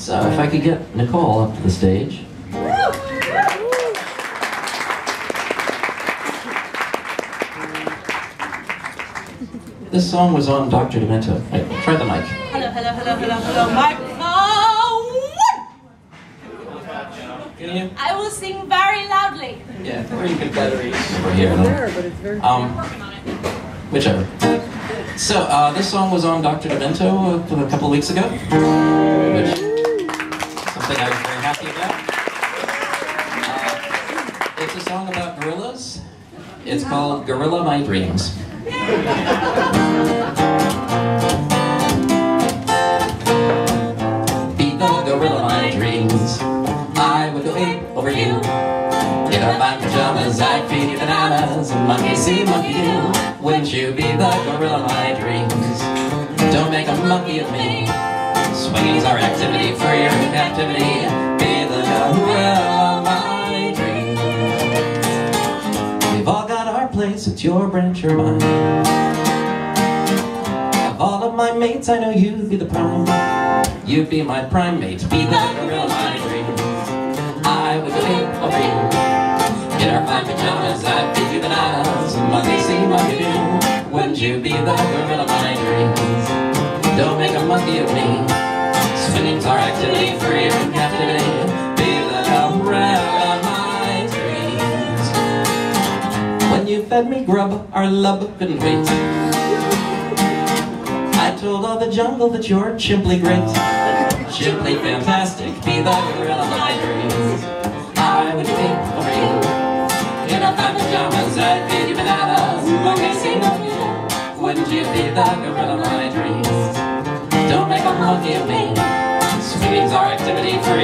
So if I could get Nicole up to the stage. This song was on Dr. Demento. Wait, try the mic. Hello, hello, hello, hello, hello, microphone! Can you? I will sing very loudly. Yeah, or you can batteries over here. no? Um, whichever. So, uh, this song was on Dr. Demento a, a couple of weeks ago, which something I was happy. Uh, it's a song about gorillas. It's called Gorilla My Dreams. Be the gorilla my dreams. I would go ape over you. In our fine pajamas, I'd feed you bananas. Monkey see, monkey do. Wouldn't you be the gorilla my dreams? Don't make a monkey of me. Swinging's our activity for your captivity. Place, it's your branch or mine. Of all of my mates, I know you'd be the prime. You'd be my prime mate, be the gorilla my dreams. I would wait over you. In our fine pajamas, I'd feed you bananas. Monkey see, monkey do. Wouldn't you be the gorilla my dreams? Don't make a monkey of me. Swimming's our activity, free captivity. Fed me grub, our love couldn't wait. I told all the jungle that you're chimply great. Chimply fantastic, be the gorilla of my dreams. I would wait for you. In a fine pajamas, I'd feed you bananas. Wouldn't you be the gorilla of my dreams? Don't make a monkey of me. Swinging's our activity for